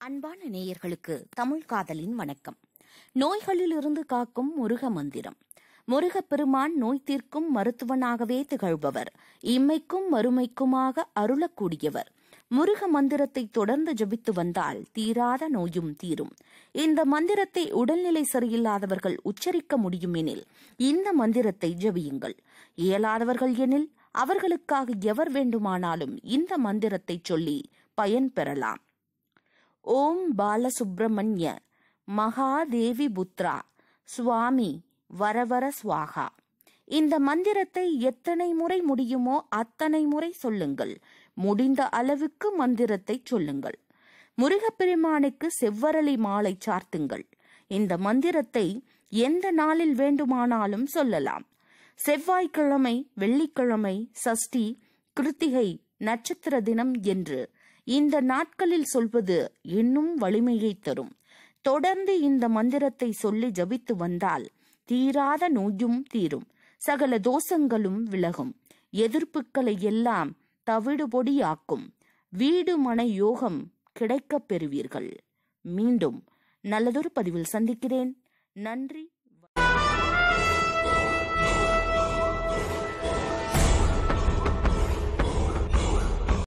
அன்பான நேயர்களுக்கு தமிழ் காதலின் வணக்கம். நோய்களிலிருந்து காக்கும் முருக மந்திரம். முருகப்பெருமான் நோய் தீர்க்கும் மருத்துவனாகவே திகழ்பவர். இம்மைக்கும் மறுமைக்குமாக அருளக்கூடியவர். முருக மந்திரத்தை தொடர்ந்து ஜபித்து வந்தால் தீராத நோயும் தீரும். இந்த மந்திரத்தை உடல்நிலை சரியில்லாதவர்கள் உச்சரிக்க முடியும் எனில் இந்த மந்திரத்தை ஜபியுங்கள். இயலாதவர்கள் எனில் அவர்களுக்காக எவர் வேண்டுமானாலும் இந்த மந்திரத்தை சொல்லி பயன் பெறலாம். ஓம் பாலசுப்பிரமணிய மகாதேவி புத்ரா சுவாமி வரவர சுவாகா. இந்த மந்திரத்தை எத்தனை முறை முடியுமோ அத்தனை முறை சொல்லுங்கள். முடிந்த அளவுக்கு மந்திரத்தை சொல்லுங்கள். முருகப்பெருமானுக்கு செவ்வரளி மாலை சார்த்துங்கள். இந்த மந்திரத்தை எந்த நாளில் வேண்டுமானாலும் சொல்லலாம். செவ்வாய்க்கிழமை வெள்ளிக்கிழமை சஷ்டி கிருத்திகை நட்சத்திர தினம் என்று இந்த நாட்களில் சொல்வது இன்னும் வலிமையை தரும். தொடர்ந்து இந்த மந்திரத்தை சொல்லி ஜபித்து வந்தால் தீராத நோயும் தீரும். சகல தோஷங்களும் விலகும். எதிர்ப்புகளை எல்லாம் தவிடுபொடியாக்கும். வீடு மன யோகம் கிடைக்கப் பெறுவீர்கள். மீண்டும் நல்லதொரு பதிவில் சந்திக்கிறேன். நன்றி.